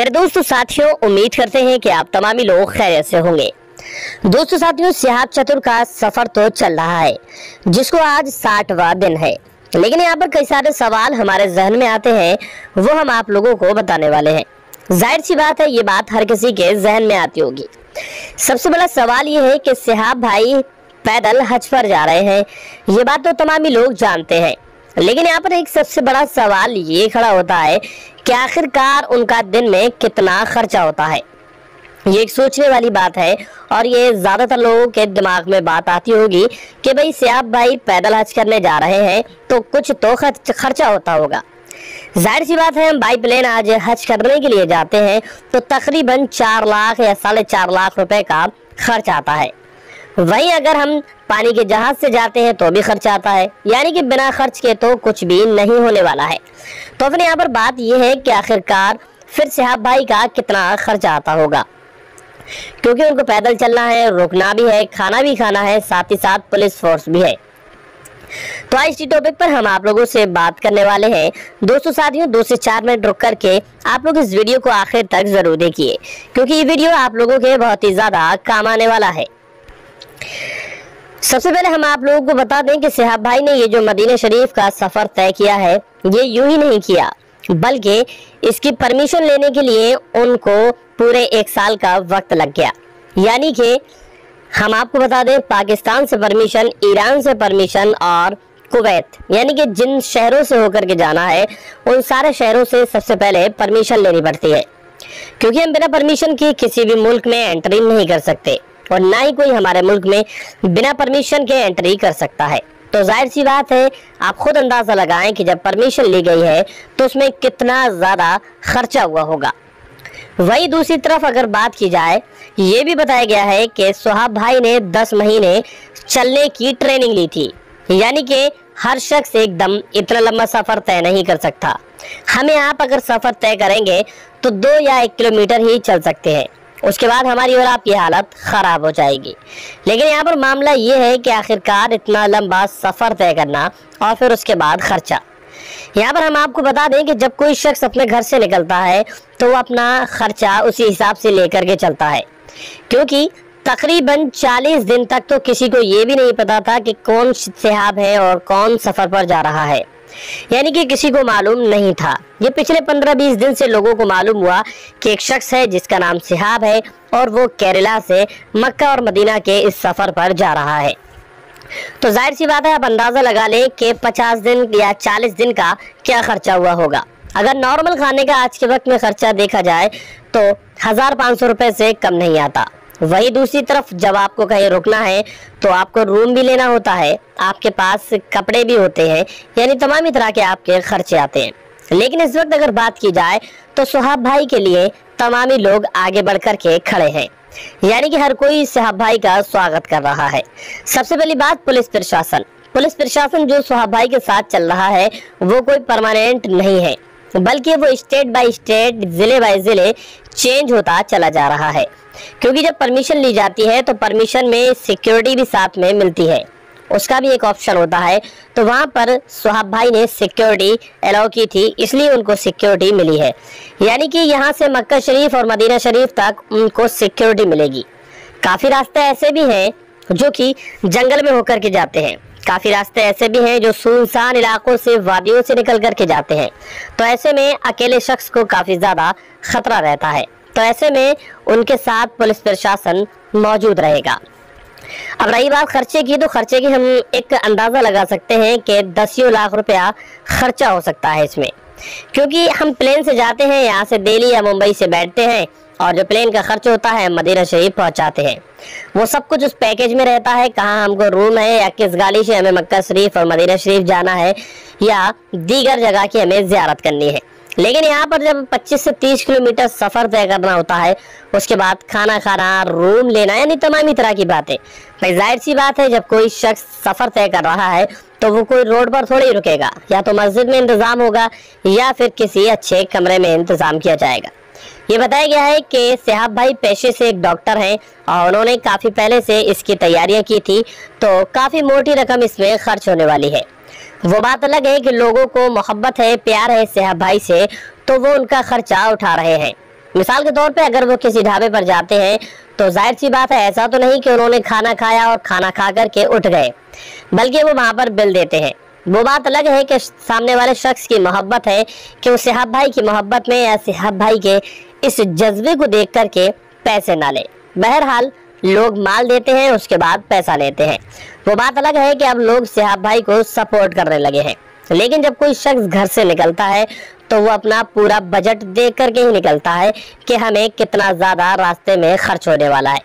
मेरे दोस्तों साथियों, उम्मीद करते हैं कि आप तमामी लोग खैरियत से होंगे। दोस्तों साथियों सिहाब चतुर का सफ़र तो चल रहा है, जिसको आज साठवा दिन है। लेकिन यहाँ पर कई सारे सवाल हमारे जहन में आते हैं, वो हम आप लोगों को बताने वाले हैं। ज़ाहिर सी बात है, ये बात हर किसी के जहन में आती होगी। सबसे बड़ा सवाल ये है कि सिहाब भाई पैदल हज पर जा रहे हैं, ये बात तो तमामी लोग जानते हैं। लेकिन यहाँ पर एक सबसे बड़ा सवाल ये खड़ा होता है कि आखिरकार उनका दिन में कितना खर्चा होता है। ये एक सोचने वाली बात है और ये ज़्यादातर लोगों के दिमाग में बात आती होगी कि भाई, सियाब भाई पैदल हज करने जा रहे हैं तो कुछ तो खर्च होता होगा। ज़ाहिर सी बात है, हम बाई प्लेन आज हज करने के लिए जाते हैं तो तकरीबन चार लाख या साढ़े चार लाख रुपए का खर्च आता है। वहीं अगर हम पानी के जहाज़ से जाते हैं तो भी खर्च आता है। यानी कि बिना खर्च के तो कुछ भी नहीं होने वाला है। तो अपने यहाँ पर बात यह है कि आखिरकार फिर सिहाब भाई का कितना खर्च आता होगा। क्योंकि उनको पैदल चलना है, रुकना भी है, खाना भी खाना है, साथ ही साथ पुलिस फोर्स भी है। तो आज इसी टॉपिक पर हम आप लोगों से बात करने वाले हैं। दोस्तों, साथियों, दो से चार मिनट रुक करके आप लोग इस वीडियो को आखिर तक ज़रूर देखिए। क्योंकि ये वीडियो आप लोगों के बहुत ही ज़्यादा काम आने वाला है। सबसे पहले हम आप लोगों को बता दें कि सिहाब भाई ने ये जो मदीना शरीफ का सफ़र तय किया है, ये यूँ ही नहीं किया, बल्कि इसकी परमिशन लेने के लिए उनको पूरे एक साल का वक्त लग गया। यानी कि हम आपको बता दें, पाकिस्तान से परमिशन ईरान से परमिशन और कुवैत। यानी कि जिन शहरों से होकर के जाना है, उन सारे शहरों से सबसे पहले परमिशन लेनी पड़ती है। क्योंकि हम बिना परमिशन के किसी भी मुल्क में एंट्री नहीं कर सकते। और ना ही कोई हमारे मुल्क में बिना परमिशन के एंट्री कर सकता है। तो ज़ाहिर सी बात है, आप खुद अंदाज़ा लगाएँ कि जब परमिशन ली गई है तो उसमें कितना ज़्यादा खर्चा हुआ होगा। वही दूसरी तरफ़ अगर बात की जाए, ये भी बताया गया है कि सुहाब भाई ने 10 महीने चलने की ट्रेनिंग ली थी। यानी कि हर शख्स एकदम इतना लंबा सफ़र तय नहीं कर सकता। हमें आप अगर सफ़र तय करेंगे तो दो या एक किलोमीटर ही चल सकते हैं। उसके बाद हमारी और आपकी हालत ख़राब हो जाएगी। लेकिन यहाँ पर मामला ये है कि आखिरकार इतना लंबा सफ़र तय करना और फिर उसके बाद खर्चा। यहाँ पर हम आपको बता दें कि जब कोई शख्स अपने घर से निकलता है तो वो अपना खर्चा उसी हिसाब से लेकर के चलता है। क्योंकि तकरीबन 40 दिन तक तो किसी को ये भी नहीं पता था कि कौन सिहाब है और कौन सफ़र पर जा रहा है। यानी कि किसी को मालूम नहीं था। ये पिछले 15-20 दिन से लोगों को मालूम हुआ कि एक शख्स है जिसका नाम सिहाब है और वो केरला से मक्का और मदीना के इस सफ़र पर जा रहा है। तो ज़ाहिर सी बात है, आप अंदाज़ा लगा लें कि 50 दिन या 40 दिन का क्या खर्चा हुआ होगा। अगर नॉर्मल खाने का आज के वक्त में खर्चा देखा जाए तो हज़ार पाँच सौ रुपये से कम नहीं आता। वही दूसरी तरफ़ जब आपको कहीं रुकना है तो आपको रूम भी लेना होता है, आपके पास कपड़े भी होते हैं, यानी तमाम तरह के आपके खर्चे आते हैं। लेकिन इस वक्त अगर बात की जाए तो सुहाब भाई के लिए तमामी लोग आगे बढ़ कर के खड़े हैं। यानी कि हर कोई सुहाब भाई का स्वागत कर रहा है। सबसे पहली बात, पुलिस प्रशासन। पुलिस प्रशासन जो सुहाब भाई के साथ चल रहा है, वो कोई परमानेंट नहीं है। बल्कि वो स्टेट बाय स्टेट, ज़िले बाय ज़िले चेंज होता चला जा रहा है। क्योंकि जब परमिशन ली जाती है तो परमिशन में सिक्योरिटी भी साथ में मिलती है। उसका भी एक ऑप्शन होता है। तो वहाँ पर सुहाब भाई ने सिक्योरिटी अलाउ की थी, इसलिए उनको सिक्योरिटी मिली है। यानी कि यहाँ से मक्का शरीफ और मदीना शरीफ तक उनको सिक्योरिटी मिलेगी। काफ़ी रास्ते ऐसे भी हैं, जो कि जंगल में होकर के जाते हैं। काफ़ी रास्ते ऐसे भी हैं जो सुनसान इलाकों से वादियों से निकल करके जाते हैं। तो ऐसे में अकेले शख्स को काफ़ी ज़्यादा खतरा रहता है। तो ऐसे में उनके साथ पुलिस प्रशासन मौजूद रहेगा। अब रही बात खर्चे की तो खर्चे की हम एक अंदाज़ा लगा सकते हैं कि दसियों लाख रुपया खर्चा हो सकता है इसमें। क्योंकि हम प्लेन से जाते हैं, यहाँ से दिल्ली या मुंबई से बैठते हैं और जो प्लेन का खर्च होता है, मदीना शरीफ पहुँचाते हैं। वो सब कुछ उस पैकेज में रहता है, कहाँ हमको रूम है, या किस गाड़ी से हमें मक्का शरीफ और मदीना शरीफ जाना है, या दीगर जगह की हमें ज्यारत करनी है। लेकिन यहाँ पर जब 25 से 30 किलोमीटर सफ़र तय करना होता है, उसके बाद खाना खाना रूम लेना, यानी तमामी तरह की बातें। भाई, ज़ाहिर सी बात है, जब कोई शख्स सफ़र तय कर रहा है तो वो कोई रोड पर थोड़ी रुकेगा। या तो मस्जिद में इंतज़ाम होगा, या फिर किसी अच्छे कमरे में इंतज़ाम किया जाएगा। ये बताया गया है कि सिहाब भाई पेशे से एक डॉक्टर हैं और उन्होंने काफ़ी पहले से इसकी तैयारियाँ की थी तो काफ़ी मोटी रकम इसमें खर्च होने वाली है। वो बात अलग है कि लोगों को मोहब्बत है, प्यार है सिहाब भाई से तो वो उनका खर्चा उठा रहे हैं। मिसाल के तौर पे अगर वो किसी ढाबे पर जाते हैं तो ज़ाहिर सी बात है ऐसा तो नहीं कि उन्होंने खाना खाया और खाना खा करके उठ गए, बल्कि वो वहाँ पर बिल देते हैं। वो बात अलग है कि सामने वाले शख्स की मोहब्बत है कि वो सिहाब भाई की मोहब्बत में या सिहाब भाई के इस जज्बे को देख करके पैसे ना ले। बहरहाल, लोग माल देते हैं, उसके बाद पैसा लेते हैं। वो बात अलग है कि अब लोग सिहाब भाई को सपोर्ट करने लगे हैं। लेकिन जब कोई शख्स घर से निकलता है तो वो अपना पूरा बजट देख करके ही निकलता है कि हमें कितना ज़्यादा रास्ते में खर्च होने वाला है।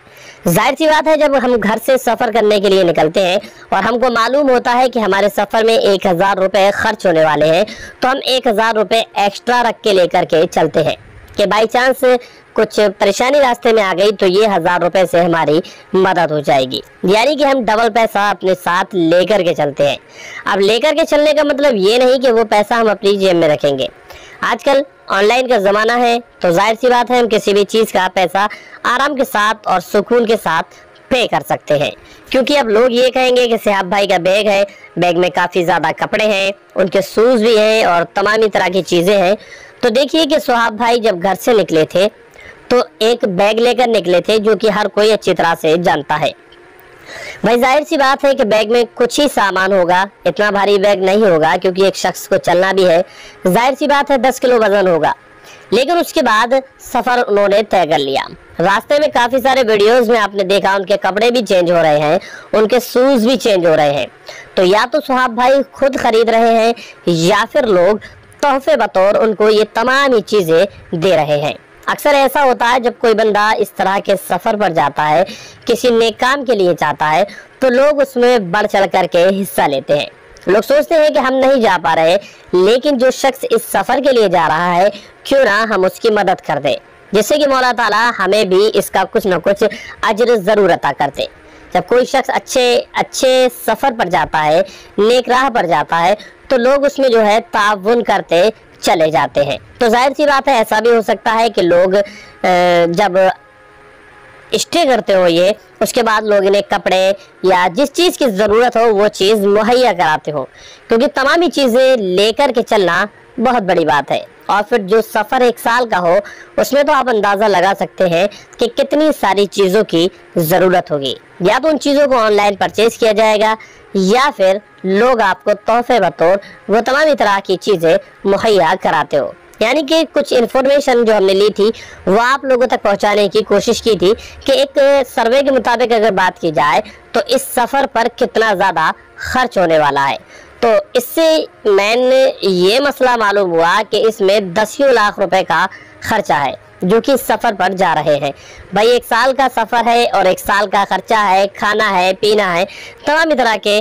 ज़ाहिर सी बात है, जब हम घर से सफ़र करने के लिए निकलते हैं, और हमको मालूम होता है कि हमारे सफ़र में एक हज़ार रुपये खर्च होने वाले हैं तो हम एक हज़ार रुपये एक्स्ट्रा रख के लेकर के चलते हैं। कि बाई चांस कुछ परेशानी रास्ते में आ गई तो ये हज़ार रुपए से हमारी मदद हो जाएगी। यानी कि हम डबल पैसा अपने साथ लेकर के चलते हैं। अब लेकर के चलने का मतलब ये नहीं कि वो पैसा हम अपनी जेब में रखेंगे। आजकल ऑनलाइन का ज़माना है तो ज़ाहिर सी बात है हम किसी भी चीज़ का पैसा आराम के साथ और सुकून के साथ पे कर सकते हैं। क्योंकि अब लोग ये कहेंगे कि सिहाब भाई का बैग है, बैग में काफ़ी ज़्यादा कपड़े हैं, उनके शूज़ भी हैं और तमामी तरह की चीज़ें हैं। तो देखिए कि सुहाब भाई जब घर से निकले थे तो एक बैग लेकर निकले थे, जो कि हर कोई अच्छी तरह से जानता है। भाई ज़ाहिर सी बात है कि बैग में कुछ ही सामान होगा, इतना भारी बैग नहीं होगा, क्योंकि एक शख्स को चलना भी है। ज़ाहिर सी बात है, दस किलो वज़न होगा। लेकिन उसके बाद सफ़र उन्होंने तय कर लिया। रास्ते में काफ़ी सारे वीडियोस में आपने देखा, उनके कपड़े भी चेंज हो रहे हैं, उनके शूज़ भी चेंज हो रहे हैं। तो या तो सुहाब भाई खुद खरीद रहे हैं, या फिर लोग तोहफे बतौर उनको ये तमाम ही चीज़ें दे रहे हैं। अक्सर ऐसा होता है, जब कोई बंदा इस तरह के सफ़र पर जाता है, किसी नेक काम के लिए जाता है तो लोग उसमें बढ़ चढ़ करके हिस्सा लेते हैं। लोग सोचते हैं कि हम नहीं जा पा रहे, लेकिन जो शख्स इस सफ़र के लिए जा रहा है, क्यों ना हम उसकी मदद कर दे? जिससे कि मौला ताला हमें भी इसका कुछ न कुछ अजर ज़रूर अता करते जब कोई शख्स अच्छे अच्छे सफ़र पर जाता है, नेक राह पर जाता है तो लोग उसमें जो है ताउन करते चले जाते हैं। तो ज़ाहिर सी बात है, ऐसा भी हो सकता है कि लोग जब स्टे करते हो ये, उसके बाद लोग इन्हें कपड़े या जिस चीज़ की ज़रूरत हो, वो चीज़ मुहैया कराते हो। क्योंकि तमाम ही चीज़ें लेकर के चलना बहुत बड़ी बात है। और फिर जो सफ़र एक साल का हो, उसमें तो आप अंदाज़ा लगा सकते हैं कि कितनी सारी चीज़ों की ज़रूरत होगी। या तो उन चीज़ों को ऑनलाइन परचेज किया जाएगा, या फिर लोग आपको तोहफे बतौर वो तमाम तरह की चीज़ें मुहैया कराते हो। यानी कि कुछ इन्फॉर्मेशन जो हमने ली थी, वो आप लोगों तक पहुँचाने की कोशिश की थी कि एक सर्वे के मुताबिक अगर बात की जाए तो इस सफ़र पर कितना ज़्यादा खर्च होने वाला है। तो इससे मैंने ये मसला मालूम हुआ कि इसमें दसियों लाख रुपए का खर्चा है, जो कि सफ़र पर जा रहे हैं। भाई, एक साल का सफ़र है और एक साल का खर्चा है, खाना है, पीना है, तमाम तरह के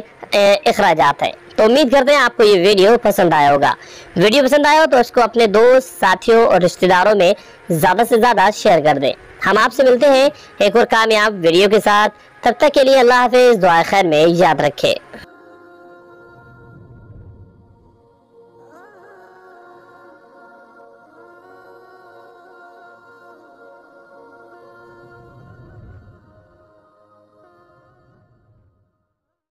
अखराज है। तो उम्मीद करते हैं आपको ये वीडियो पसंद आया होगा। वीडियो पसंद आया हो तो इसको अपने दोस्त साथियों और रिश्तेदारों में ज़्यादा से ज़्यादा शेयर कर दें। हम आपसे मिलते हैं एक और कामयाब वीडियो के साथ। तब तक के लिए अल्लाह हाफिज़ दुआ खैर में याद रखें।